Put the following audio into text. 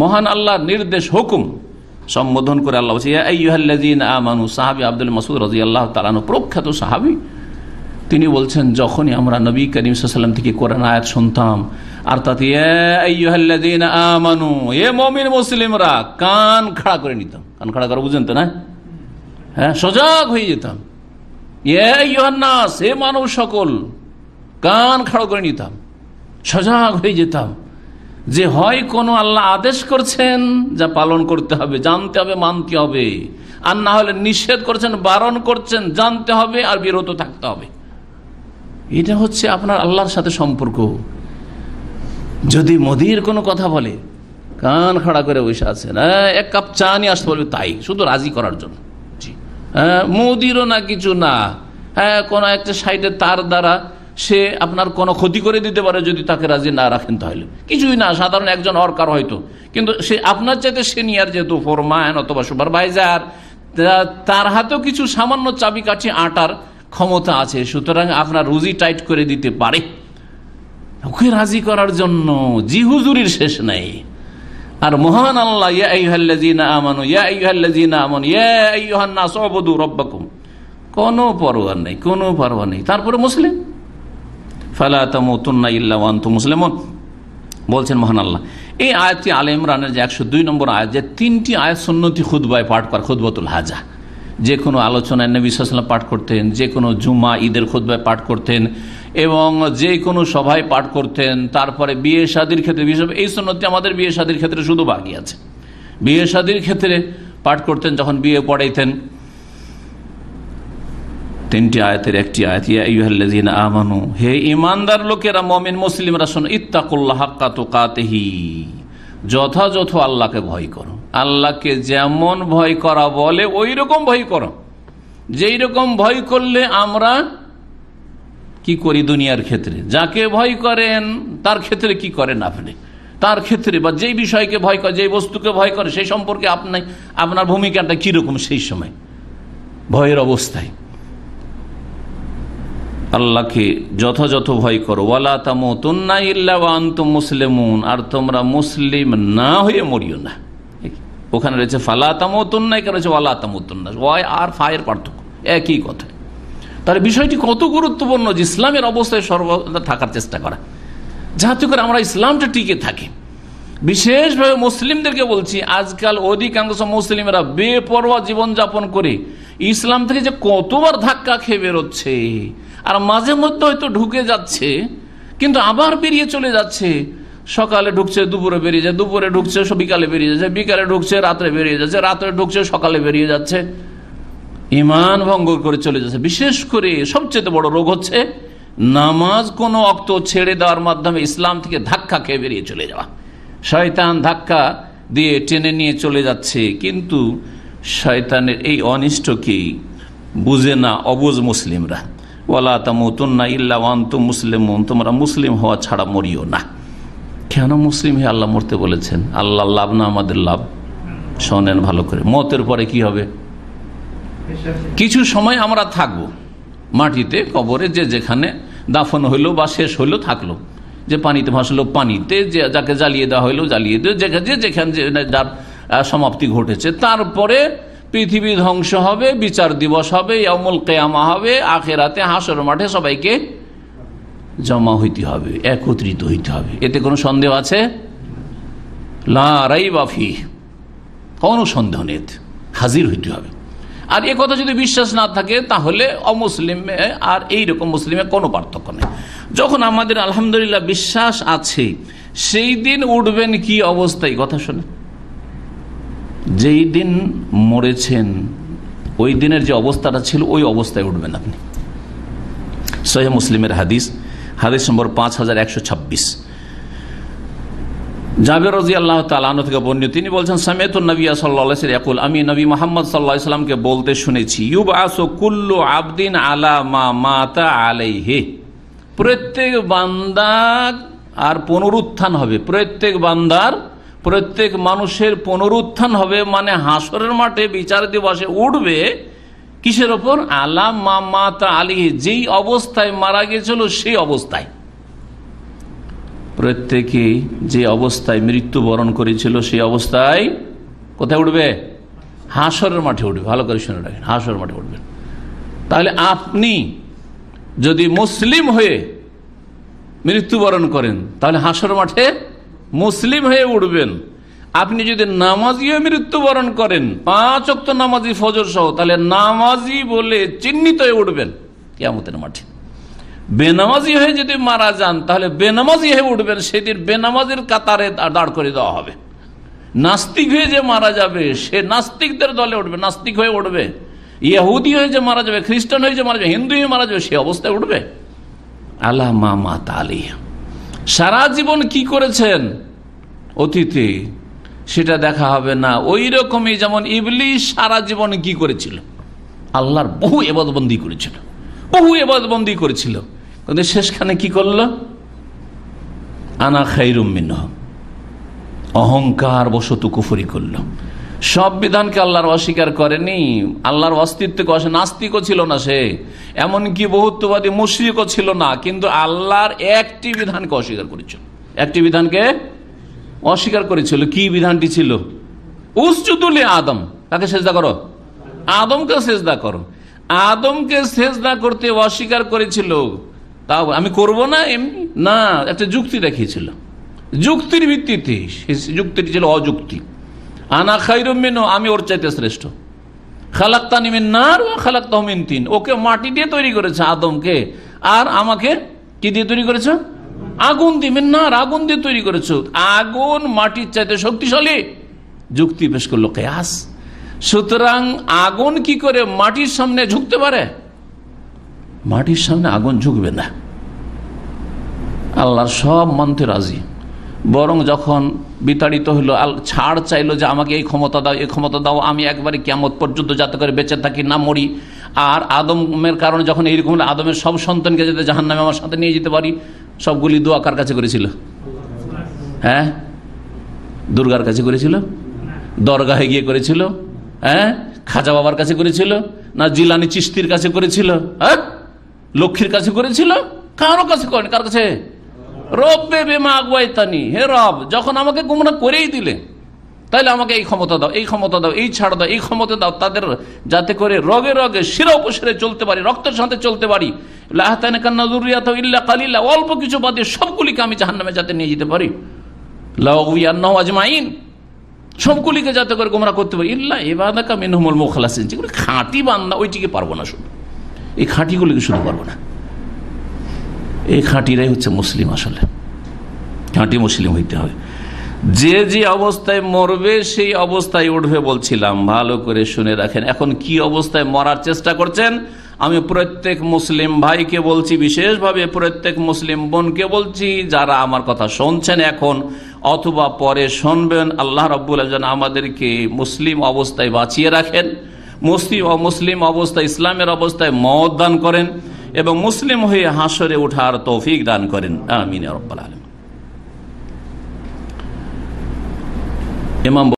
মহান আল্লাহর নির্দেশ, হুকুম সম্বোধন করে আল্লাহ আমানু সাহাবি আব্দুল মাসুদ রাজি আল্লাহ তালানু প্রখ্যাত সাহাবি, তিনি বলছেন, যখনই আমরা নবী করিম সাল্লাম থেকে কোরআন আয়াত শুনতাম, আর তাতে আমানু এ মমিন মুসলিমরা, কান খাড়া করে নিতাম। কান খাড়া করে বুঝেন তো না? হ্যাঁ সজাগ হয়ে যেতাম। হে মানব সকল, কান খাড়া করে নিতাম। সজাগ হয়ে যেতাম। যে হয় কোনো আল্লাহ আদেশ করছেন যা পালন করতে হবে, জানতে হবে, মানতে হবে। আর না হলে নিষেধ করছেন, বারণ করছেন, জানতে হবে আর বিরত থাকতে হবে। এটা হচ্ছে আপনার আল্লাহর সাথে সম্পর্ক। যদি মোদির কোনো কথা বলে, কান খাড়া করে বসে আছেন হ্যাঁ এক কাপ চা নিয়ে আসতে বলবে, তাই, শুধু রাজি করার জন্য। হ্যাঁ মোদিরও না, কিছু না। হ্যাঁ কোনো একটা সাইডে তার দ্বারা সে আপনার কোনো ক্ষতি করে দিতে পারে যদি তাকে রাজি না রাখেন তাহলে। কিছুই না, সাধারণ একজন অরকার হয়তো। কিন্তু সে আপনার চাইতে সিনিয়র যেহেতু ফোরম্যান অথবা সুপারভাইজার তার হাতেও কিছু সামান্য চাবিকাঠি আটার ক্ষমতা আছে। সুতরাং আপনার রুজি টাইট করে দিতে পারে। ওকে রাজি করার জন্য জি হুজুরির শেষ নাই। আর মহান আল্লাহ কোনো পরোয়ার নেই, কোনো পরোয়া নেই। তারপরে মুসলিম। ফালাতুন্না ইল্লা মুসলিমন। বলছেন মহান আল্লাহ এই আয়াতটি আলে ইমরানের যে একশো দুই নম্বর আয়াত, যে তিনটি আয়াত সন্ন্যতি খুদবায় পাঠ কর খুদবতুল হাজা। যে কোনো আলোচনায় নবী পাঠ করতেন, যে কোনো জুমা, ঈদের খুদ্ায় পাঠ করতেন, এবং যে কোনো সভায় পাঠ করতেন, তারপরে বিয়ে শাদির ক্ষেত্রে, বিশেষ এই সন্ন্যতি আমাদের বিয়ে শাদির ক্ষেত্রে শুধু বাকি আছে। বিয়ে শাদির ক্ষেত্রে পাঠ করতেন, যখন বিয়ে পড়াইতেন তিনটি আয়াতের একটি আয়াত ইয়াহ্লাজিন আমানু হে ইমানদার লোকেরা, মমিন, মুসলিমরা শোন, ইত্তাকুল্লাহ কাতেহি যথাযথ আল্লাহকে ভয় করো। আল্লাহকে যেমন ভয় করা বলে ওই রকম ভয় করো। যেই রকম ভয় করলে আমরা কি করি দুনিয়ার ক্ষেত্রে? যাকে ভয় করেন, তার ক্ষেত্রে কি করেন আপনি? তার ক্ষেত্রে বা যেই বিষয়কে ভয় করে, যেই বস্তুকে ভয় করে, সেই সম্পর্কে আপনি, আপনার ভূমিকাটা কীরকম সেই সময়? ভয়ের অবস্থায়। আল্লাহকে যথাযথ ভয় করো। ওয়ালা তামতুন্না ইল্লা আন্তম মুসলিমুন, আর তোমরা মুসলিম না হয়ে মরিও না। ওখানে রয়েছে ফালা তামতুন্না, এখানে রয়েছে ওয়ালা তামতুন্না। ওয়াই আর ফায়ের পার্থক্য, একই কথা। তার বিষয়টি কত গুরুত্বপূর্ণ যে ইসলামের অবস্থায় সর্বদা থাকার চেষ্টা করা। যাতে করে আমরা ইসলামটা টিকে থাকি। বিশেষভাবে মুসলিমদেরকে বলছি, আজকাল অধিকাংশ মুসলিমরা বেপরোয়া জীবনযাপন করে ইসলাম থেকে যে কতবার ধাক্কা খেয়ে বেরোচ্ছে, আর মাঝে মধ্যে হয়তো ঢুকে যাচ্ছে, কিন্তু আবার বেরিয়ে চলে যাচ্ছে। সকালে ঢুকছে, দুপুরে বেরিয়ে যায়, দুপুরে ঢুকছে বিকালে বেরিয়ে যাচ্ছে বিকালে ঢুকছে, রাত্রে বেরিয়ে যাচ্ছে, রাত্রে ঢুকছে, সকালে বেরিয়ে যাচ্ছে। ইমান ভঙ্গ করে চলে যাচ্ছে। বিশেষ করে সবচেয়ে বড় রোগ হচ্ছে নামাজ কোনো অক্ত ছেড়ে দেওয়ার মাধ্যমে ইসলাম থেকে ধাক্কা খেয়ে বেরিয়ে চলে যাওয়া। শয়তান ধাক্কা দিয়ে টেনে নিয়ে চলে যাচ্ছে, কিন্তু শয়তানের এই অনিষ্টকেই বুঝে না অবুজ মুসলিমরা। ওয়ালা তামুতুন্না ইল্লা ওয়ান্তু মুসলিম তোমরা মুসলিম হওয়া ছাড়া মরিও না। কেন মুসলিম হে আল্লাহ মরতে বলেছেন? আল্লাহ লাভ না আমাদের লাভ? শোনেন ভালো করে। মতের পরে কি হবে? কিছু সময় আমরা থাকব। মাটিতে, কবরে, যে যেখানে দাফন হইল বা শেষ হইল থাকল। যে পানিতে ভাসলো, পানিতে যে যাকে জ্বালিয়ে দেওয়া হইল, জ্বালিয়ে দেওয়া, যে যেখানে যার সমাপ্তি ঘটেছে। তারপরে পৃথিবী ধ্বংস হবে, বিচার দিবস হবে অমল কেয়ামা হবে, আখেরাতে হাসর মাঠে সবাইকে জমা হইতে হবে, একত্রিত হইতে হবে। এতে কোনো সন্দেহ আছে? লারাই বাফি কোনো সন্দেহ নেই। হাজির হইতে হবে। আর এ কথা যদি বিশ্বাস না থাকে, তাহলে অমুসলিমে আর এই রকম মুসলিমে কোনো পার্থক্য নেই। যখন আমাদের আলহামদুলিল্লাহ বিশ্বাস আছে, সেই দিন উঠবেন কি অবস্থায়? কথা শোনে। যেই দিন মরেছেন, ওই দিনের যে অবস্থাটা ছিল, ওই অবস্থায় উঠবেন আপনি। সহে মুসলিমের হাদিস হাদিস নম্বর পাঁচ হাজার একশো ছাব্বিশ। জাবের রাজি আল্লাহ তালানো থেকে বন্য তিনি বলছেন সামেত নবিয়া সাল্লাহ একুল আমি নবী মোহাম্মদ সাল্লাহ ইসলামকে বলতে শুনেছি ইউব আসো কুল্লু আবদিন আলা মা মাতা আলাই হে প্রত্যেক বান্দার আর পুনরুত্থান হবে, প্রত্যেক বান্দার প্রত্যেক মানুষের পুনরুত্থান হবে মানে হাসরের মাঠে বিচার দিবসে উঠবে কিসের ওপর? আলাম মা মাতা আলী যেই অবস্থায় মারা গেছিল সেই অবস্থায়। প্রত্যেকেই যে অবস্থায় মৃত্যুবরণ করেছিল সেই অবস্থায় কোথায় উঠবে? হাসরের মাঠে উঠবে। ভালো করে শুনে রাখেন, হাসরের মাঠে উঠবেন তাহলে আপনি যদি মুসলিম হয়ে মৃত্যুবরণ করেন, তাহলে হাসর মাঠে মুসলিম হয়ে উঠবেন। আপনি যদি নামাজি হয়ে মৃত্যুবরণ করেন, পাঁচ অক্ত নামাজি ফজর সহ, তাহলে নামাজি বলে চিহ্নিত হয়ে উঠবেন কেমতের মাঠে। বেনামাজি হয়ে যদি মারা যান, তাহলে বেনামাজি হয়ে উঠবেন, সেদিন বেনামাজির কাতারে দাঁড় করে দেওয়া হবে। নাস্তিক হয়ে যে মারা যাবে, সে নাস্তিকদের দলে উঠবে, নাস্তিক হয়ে উঠবে। ইহুদি হয়ে যে মারা যাবে, খ্রিস্টান হয়ে যে মারা যাবে, হিন্দু হয়ে মারা যাবে, সে অবস্থায় উঠবে। আল্লাহ মা তালি সারা জীবন কি করেছেন? অতীতে। সেটা দেখা হবে না। ওই রকমই যেমন ইবলিশ সারা জীবনে কি করেছিল? আল্লাহর বহু এবাদবন্দি করেছিল। বহু এবাদবন্দি করেছিল। কিন্তু শেষখানে কি করল? আনা খাইরুমিন অহংকার বশত কুফরি করল। সব বিধানকে আল্লাহর অস্বীকার করেনি। আল্লাহর অস্তিত্বকে নাস্তিকও ছিল না সে। এমনকি বহুত্ববাদী মুশ্রিকও ছিল না। কিন্তু আল্লাহর একটি বিধানকে অস্বীকার করেছিল। একটি বিধানকে অস্বীকার করেছিল। কি বিধানটি ছিল? উসজুদুলে আদম। তাকে সেজদা করো? আদমকে সেজদা করো। আদমকে সেজদা করতে অস্বীকার করেছিল। তা আমি করব না এমনি? না, একটা যুক্তি দেখিয়েছিল। যুক্তির ভিত্তিতে যুক্তিটি ছিল অযুক্তি। আনা খাইরুমিন আমি ওর চাইতে শ্রেষ্ঠ। খালাক্তা নিমিন নার ও খালাক তহমিন তিন। ওকে মাটি দিয়ে তৈরি করেছে আদমকে। আর আমাকে কি দিয়ে তৈরি করেছ? আগুন দিয়ে মিন্নার আগুন দিয়ে তৈরি করেছ। আগুন মাটির চাইতে শক্তিশালী। যুক্তি পেশ করল কেয়াস। সুতরাং আগুন কি করে মাটির সামনে ঝুঁকতে পারে? মাটির সামনে আগুন ঝুঁকবে না। আল্লাহর সব মানতে রাজি। বরং যখন বিতাড়িত হলো, আল, ছাড় চাইলো যে আমাকে এই ক্ষমতা দাও, এই ক্ষমতা দাও, আমি একবারে কেমত পর্যন্ত যাতে করে বেঁচে থাকি, না মরি। আর আদমের কারণে যখন এইরকম আদমের সব সন্তানকে যাতে জাহান নামে আমার সাথে নিয়ে যেতে পারি, সবগুলি দোয়া কার কাছে করেছিল? হ্যাঁ? দুর্গার কাছে করেছিল? দরগাহে গিয়ে করেছিল? হ্যাঁ? খাজা বাবার কাছে করেছিল? না জিলানি চিস্তির কাছে করেছিল? হ্যাঁ? লক্ষ্মীর কাছে করেছিল? কারও কাছে করেন, কার কাছে? রব্বে বেমা আগুয়াইতানি, হে রব, যখন আমাকে গুমরা করেই দিলে, তাইলে আমাকে এই ক্ষমতা দাও, এই ক্ষমতা দাও, এই ছাড় দাও, এই ক্ষমতা দাও, তাদের যাতে করে রগে রগে শিরা উপসিরে চলতে পারি, রক্তের সাথে চলতে পারি। লাহাতানে কান্না জুরিয়াত ইল্লা অল্প কিছু বাদে সবগুলিকে আমি জাহান্নামে যাতে নিয়ে যেতে পারি। লাউয়ান্নাহু আজমাইন, সবগুলিকে যাতে করে গোমরা করতে পারি। ইল্লা এবাদাকা মিনহুমুল মুখলাসিন, যেগুলো খাঁটি বান্দা, ওইটিকে পারব না শুধু। এই খাঁটিগুলিকে শুধু পারব না। এই খাঁটিরাই হচ্ছে মুসলিম আসলে। খাঁটি মুসলিম হইতে হবে। যে যে অবস্থায় মরবে, সেই অবস্থায় উঠবে বলছিলাম। ভালো করে শুনে রাখেন। এখন কি অবস্থায় মরার চেষ্টা করছেন? আমি প্রত্যেক মুসলিম ভাইকে বলছি, বিশেষভাবে প্রত্যেক মুসলিম বোনকে বলছি, যারা আমার কথা শুনছেন এখন, অথবা পরে শুনবেন, আল্লাহ রব্বুল যেন আমাদেরকে মুসলিম অবস্থায় বাঁচিয়ে রাখেন। মুসলিম মুসলিম অবস্থায়, ইসলামের অবস্থায় মত দান করেন। এবং মুসলিম হয়ে হাসরে ওঠার তৌফিক দান করেন। আমিন আলম ইমাম